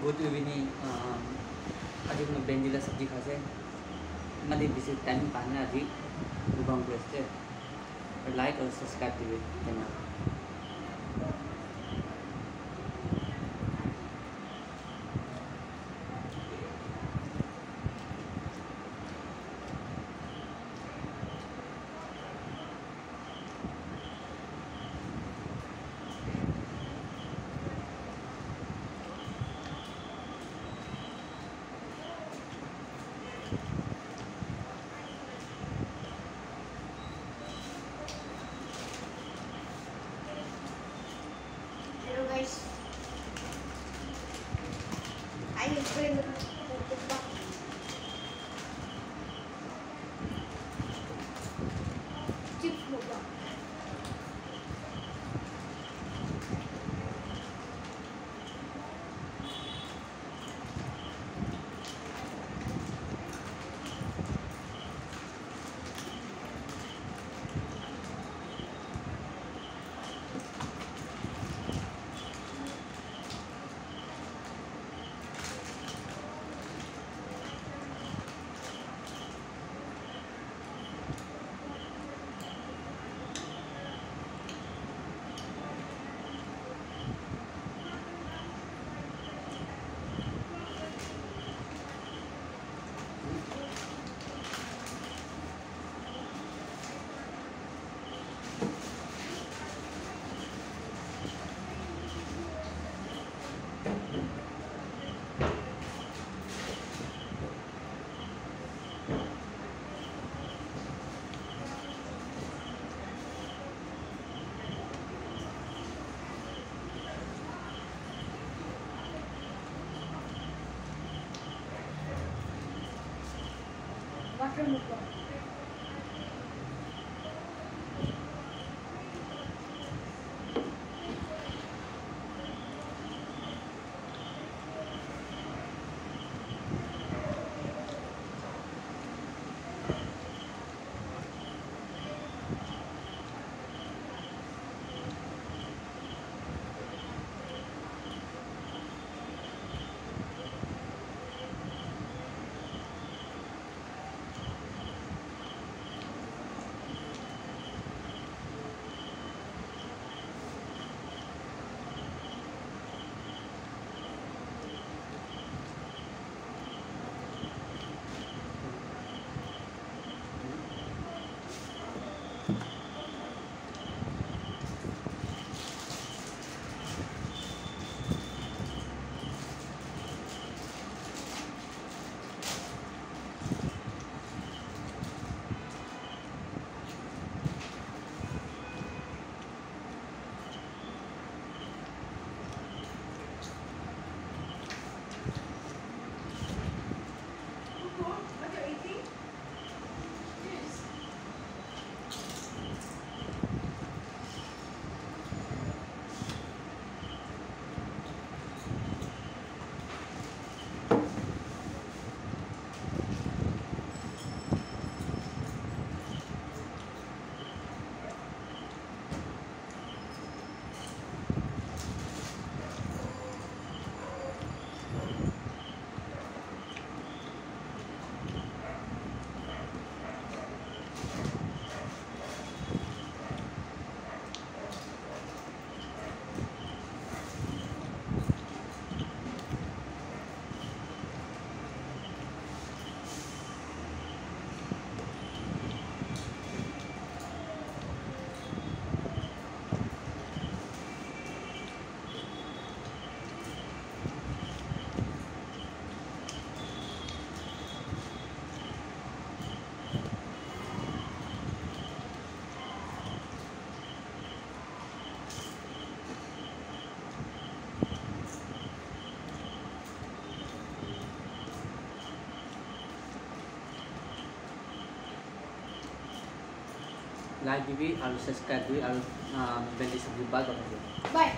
अजी अझै म बेन्जीलाई सब्ज़ी खासे मैले बीस टाइम पाएन अझै गाउँको यस्तै लाइक और सब्सक्राइब दिवे धन्यवाद. Ini krim. 这么多。লাইক দিবি আৰু ছাবস্ক্ৰাইব দিবি আৰু বেলি চাবি বাই বাই